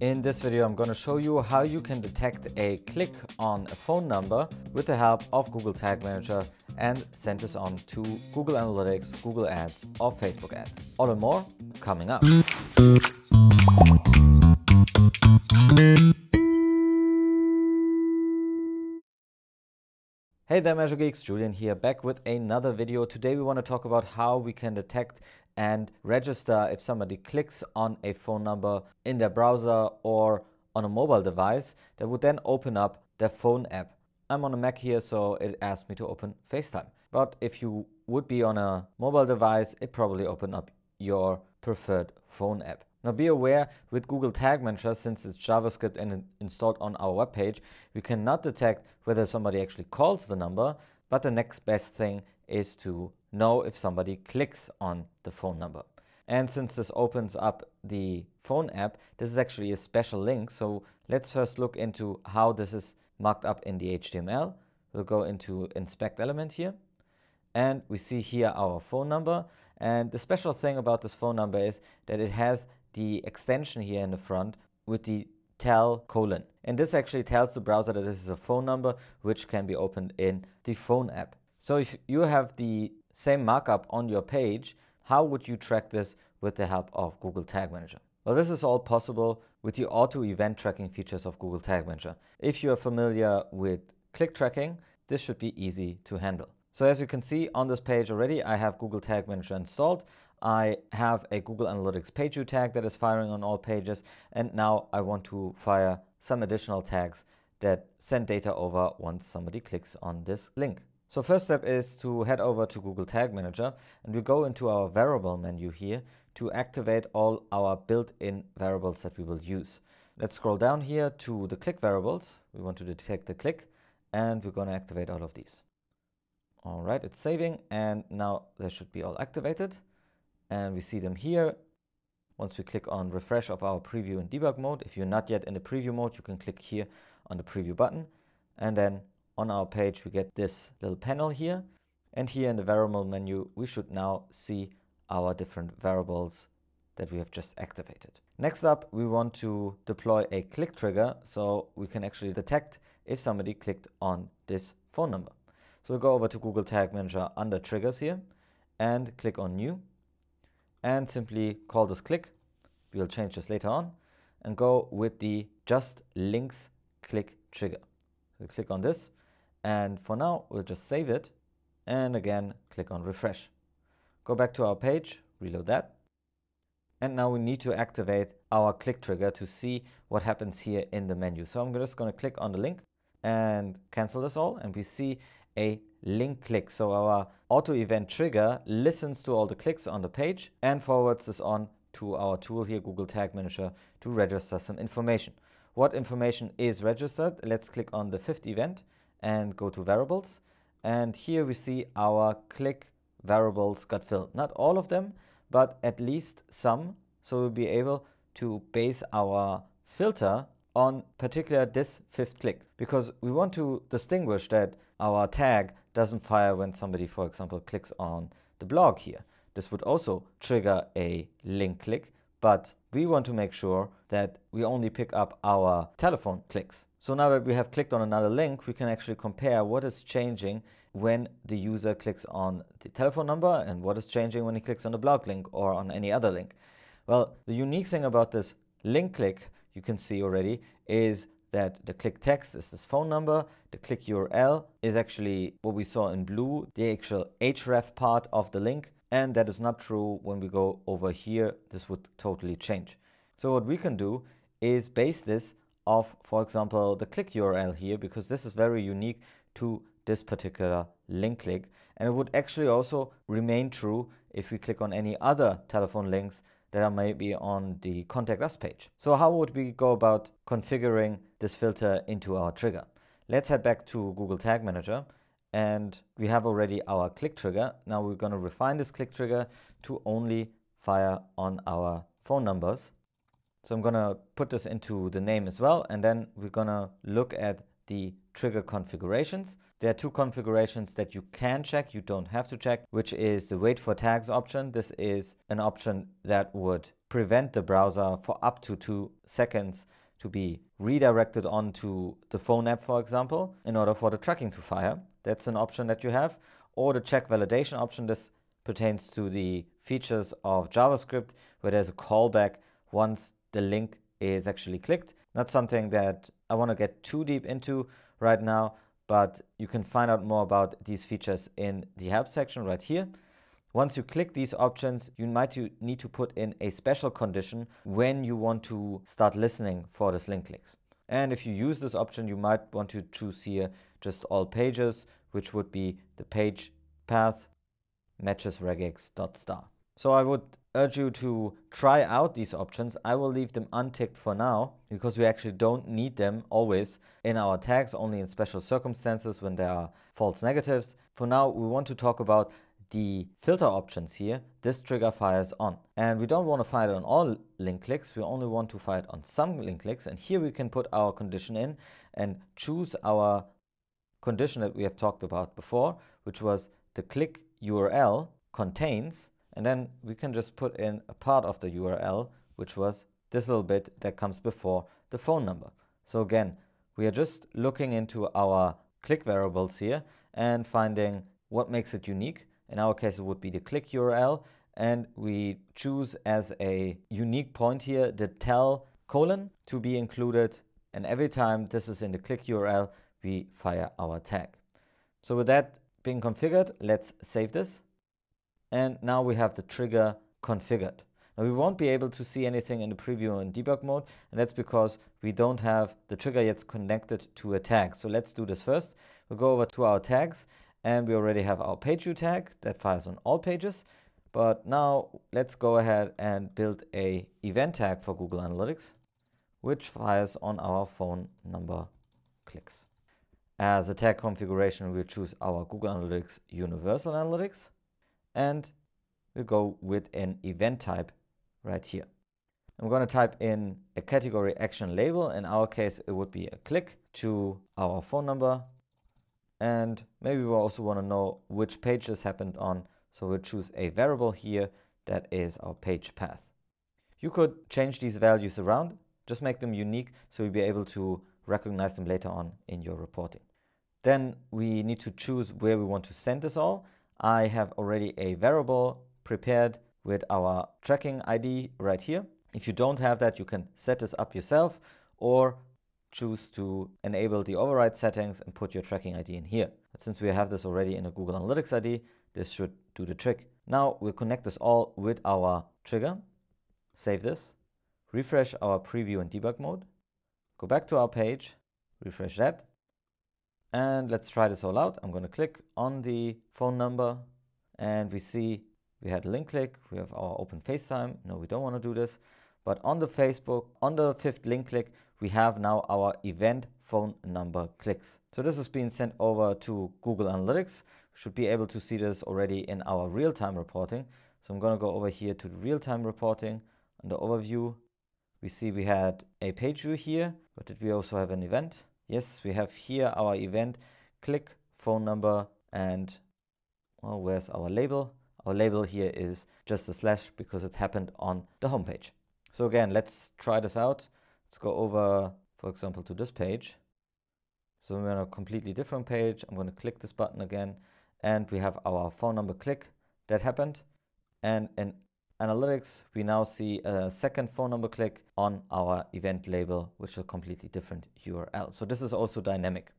In this video, I'm going to show you how you can detect a click on a phone number with the help of Google Tag Manager and send this on to Google Analytics, Google Ads or Facebook Ads. All and more coming up. Hey there Measure Geeks, Julian here back with another video. Today we want to talk about how we can detect and register if somebody clicks on a phone number in their browser or on a mobile device that would then open up their phone app. I'm on a Mac here, so it asked me to open FaceTime. But if you would be on a mobile device, it probably open up your preferred phone app. Now be aware with Google Tag Manager, since it's JavaScript and installed on our web page, we cannot detect whether somebody actually calls the number, but the next best thing is to know if somebody clicks on the phone number. And since this opens up the phone app, this is actually a special link. So let's first look into how this is marked up in the HTML. We'll go into inspect element here. And we see here our phone number. And the special thing about this phone number is that it has the extension here in the front with the tel colon. And this actually tells the browser that this is a phone number which can be opened in the phone app. So if you have the same markup on your page, how would you track this with the help of Google Tag Manager? Well, this is all possible with the auto event tracking features of Google Tag Manager. If you are familiar with click tracking, this should be easy to handle. So as you can see on this page already, I have Google Tag Manager installed. I have a Google Analytics page view tag that is firing on all pages. And now I want to fire some additional tags that send data over once somebody clicks on this link. So first step is to head over to Google Tag Manager and we go into our variable menu here to activate all our built-in variables that we will use. Let's scroll down here to the click variables. We want to detect the click and we're going to activate all of these. All right, it's saving and now they should be all activated and we see them here. Once we click on refresh of our preview and debug mode, if you're not yet in the preview mode, you can click here on the preview button and then on our page, we get this little panel here. And here in the variable menu, we should now see our different variables that we have just activated. Next up, we want to deploy a click trigger so we can actually detect if somebody clicked on this phone number. So we'll go over to Google Tag Manager under triggers here and click on new and simply call this click. We'll change this later on and go with the just links click trigger. So click on this and for now, we'll just save it and again, click on refresh. Go back to our page, reload that. And now we need to activate our click trigger to see what happens here in the menu. So I'm just going to click on the link and cancel this all. And we see a link click. So our auto event trigger listens to all the clicks on the page and forwards this on to our tool here, Google Tag Manager, to register some information. What information is registered? Let's click on the fifth event and go to variables. And here we see our click variables got filled. Not all of them, but at least some. So we'll be able to base our filter on particular this fifth click because we want to distinguish that our tag doesn't fire when somebody, for example, clicks on the blog here. This would also trigger a link click, but we want to make sure that we only pick up our telephone clicks. So now that we have clicked on another link, we can actually compare what is changing when the user clicks on the telephone number and what is changing when he clicks on the blog link or on any other link. Well, the unique thing about this link click, you can see already, is that the click text is this phone number, the click URL is actually what we saw in blue, the actual href part of the link, and that is not true when we go over here. This would totally change. So what we can do is base this off, for example, the click URL here, because this is very unique to this particular link click. And it would actually also remain true if we click on any other telephone links that are maybe on the contact us page. So how would we go about configuring this filter into our trigger? Let's head back to Google Tag Manager and we have already our click trigger. Now we're going to refine this click trigger to only fire on our phone numbers. So I'm going to put this into the name as well, and then we're going to look at the trigger configurations. There are two configurations that you can check, you don't have to check, which is the wait for tags option. This is an option that would prevent the browser for up to two seconds to be redirected onto the phone app, for example, in order for the tracking to fire. That's an option that you have. Or the check validation option. This pertains to the features of JavaScript where there's a callback once the link is actually clicked. Not something that I want to get too deep into right now, but you can find out more about these features in the help section right here. Once you click these options, you might need to put in a special condition when you want to start listening for this link clicks. And if you use this option, you might want to choose here just all pages, which would be the page path matches regex.star. So I would urge you to try out these options. I will leave them unticked for now because we actually don't need them always in our tags, only in special circumstances when there are false negatives. For now, we want to talk about the filter options here, this trigger fires on. And we don't want to fire it on all link clicks, we only want to fire it on some link clicks. And here we can put our condition in and choose our condition that we have talked about before, which was the click URL contains, and then we can just put in a part of the URL, which was this little bit that comes before the phone number. So again, we are just looking into our click variables here and finding what makes it unique. In our case, it would be the click URL. And we choose as a unique point here the tel colon to be included. And every time this is in the click URL, we fire our tag. So with that being configured, let's save this. And now we have the trigger configured. Now we won't be able to see anything in the preview and debug mode, and that's because we don't have the trigger yet connected to a tag. So let's do this first. We'll go over to our tags and we already have our page view tag that fires on all pages. But now let's go ahead and build a event tag for Google Analytics, which fires on our phone number clicks. As a tag configuration, we'll choose our Google Analytics Universal Analytics, and we'll go with an event type right here. I'm going to type in a category action label. In our case, it would be a click to our phone number and maybe we also want to know which page this happened on. So we'll choose a variable here that is our page path. You could change these values around, just make them unique so you'll be able to recognize them later on in your reporting. Then we need to choose where we want to send this all. I have already a variable prepared with our tracking ID right here. If you don't have that, you can set this up yourself or choose to enable the override settings and put your tracking ID in here. But since we have this already in a Google Analytics ID, this should do the trick. Now we'll connect this all with our trigger, save this, refresh our preview and debug mode, go back to our page, refresh that, and let's try this all out. I'm going to click on the phone number and we see we had a link click, we have our open FaceTime. No, we don't want to do this. But on the Facebook, on the fifth link click, we have now our event phone number clicks. So this has been sent over to Google Analytics. Should be able to see this already in our real-time reporting. So I'm going to go over here to the real-time reporting. Under overview, we see we had a page view here, but did we also have an event? Yes, we have here our event, click, phone number, and well, where's our label? Our label here is just a slash because it happened on the homepage. So again, let's try this out. Let's go over, for example, to this page. So we're on a completely different page. I'm going to click this button again, and we have our phone number click that happened. And in analytics, we now see a second phone number click on our event label, which is a completely different URL. So this is also dynamic.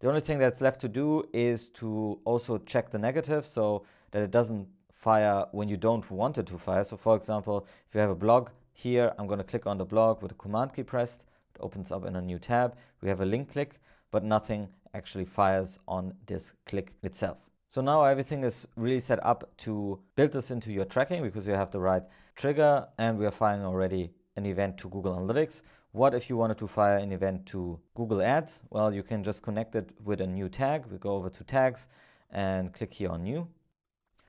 The only thing that's left to do is to also check the negative so that it doesn't fire when you don't want it to fire. So for example, if you have a blog here, I'm going to click on the blog with the command key pressed. It opens up in a new tab. We have a link click, but nothing actually fires on this click itself. So now everything is really set up to build this into your tracking because you have the right trigger and we are firing already an event to Google Analytics. What if you wanted to fire an event to Google Ads? Well, you can just connect it with a new tag. We go over to tags and click here on new.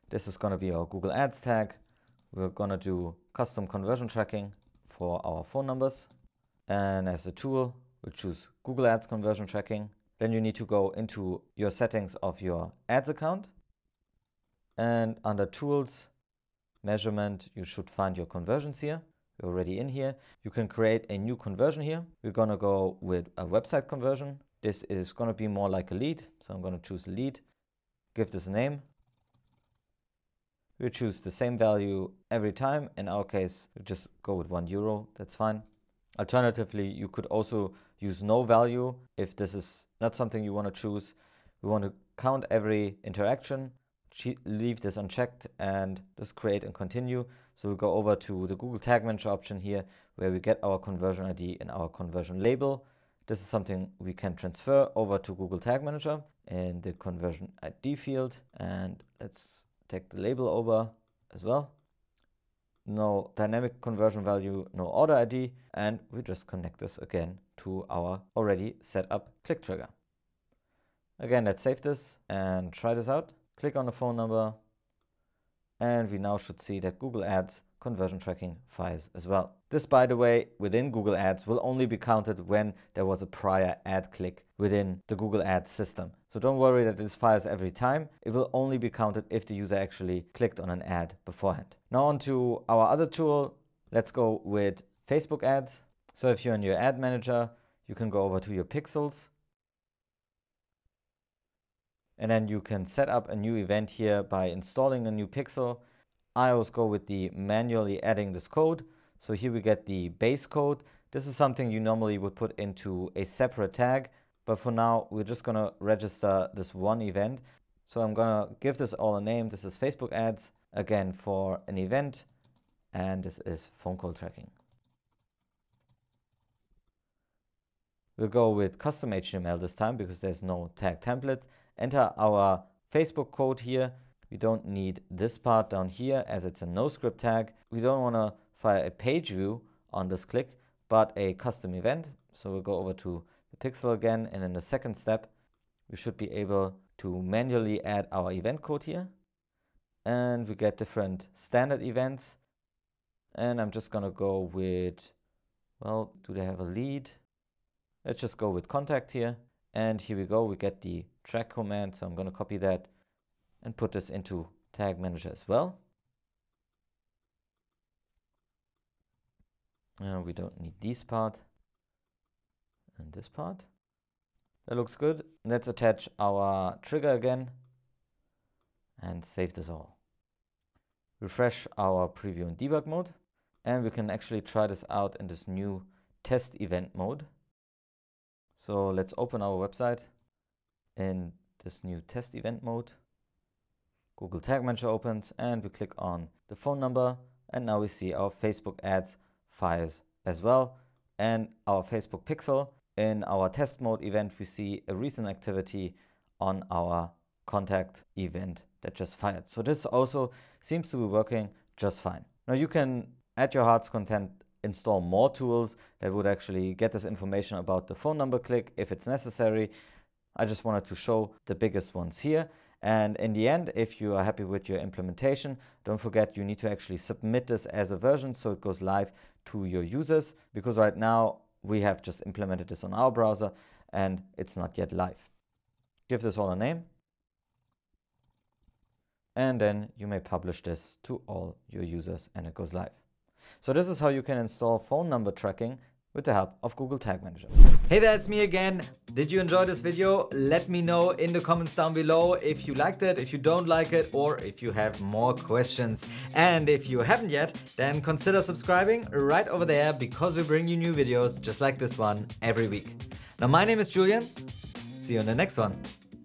This is going to be our Google Ads tag. We're going to do custom conversion tracking for our phone numbers. And as a tool, we'll choose Google Ads conversion tracking. Then you need to go into your settings of your ads account. And under tools, measurement, you should find your conversions here. We're already in here. You can create a new conversion here. We're gonna go with a website conversion. This is gonna be more like a lead. So I'm gonna choose lead, give this a name. We choose the same value every time. In our case, we just go with one euro, that's fine. Alternatively, you could also use no value if this is not something you want to choose. We want to count every interaction, leave this unchecked and just create and continue. So we go over to the Google Tag Manager option here where we get our conversion ID and our conversion label. This is something we can transfer over to Google Tag Manager in the conversion ID field. And let's take the label over as well no dynamic conversion value, no order ID, and we just connect this again to our already set up click trigger. Again, let's save this and try this out. Click on the phone number, and we now should see that Google Ads conversion tracking fires as well. This, by the way, within Google Ads will only be counted when there was a prior ad click within the Google Ads system. So don't worry that this fires every time. It will only be counted if the user actually clicked on an ad beforehand. Now on to our other tool. Let's go with Facebook ads. So if you're in your ad manager, you can go over to your pixels and then you can set up a new event here by installing a new pixel I always go with the manually adding this code. So here we get the base code. This is something you normally would put into a separate tag, but for now we're just gonna register this one event. So I'm gonna give this all a name. This is Facebook ads, again for an event, and this is phone call tracking. We'll go with custom HTML this time because there's no tag template. Enter our Facebook code here we don't need this part down here as it's a no script tag. We don't want to fire a page view on this click, but a custom event. So we'll go over to the pixel again. And in the second step, we should be able to manually add our event code here. And we get different standard events. And I'm just to go with, well, do they have a lead? Let's just go with contact here. And here we go. We get the track command. So I'm to copy that and put this into tag manager as well. Uh, we don't need this part and this part. That looks good. Let's attach our trigger again and saved this all. Refresh our preview and debug mode. And we can actually try this out in this new test event mode. So let's open our website in this new test event mode. Google Tag Manager opens and we click on the phone number and now we see our Facebook ads fires as well and our Facebook pixel. In our test mode event, we see a recent activity on our contact event that just fired. So this also seems to be working just fine. Now you can add your heart's content install more tools that would actually get this information about the phone number click if it's necessary. I just wanted to show the biggest ones here. And in the end, if you are happy with your implementation, don't forget you need to actually submit this as a version so it goes live to your users because right now we have just implemented this on our browser and it's not yet live. Give this all a name and then you may publish this to all your users and it goes live. So this is how you can install phone number tracking with the help of Google Tag Manager. Hey there, it's me again. Did you enjoy this video? Let me know in the comments down below if you liked it, if you don't like it, or if you have more questions. And if you haven't yet, then consider subscribing right over there because we bring you new videos just like this one every week. Now my name is Julian. See you in the next one.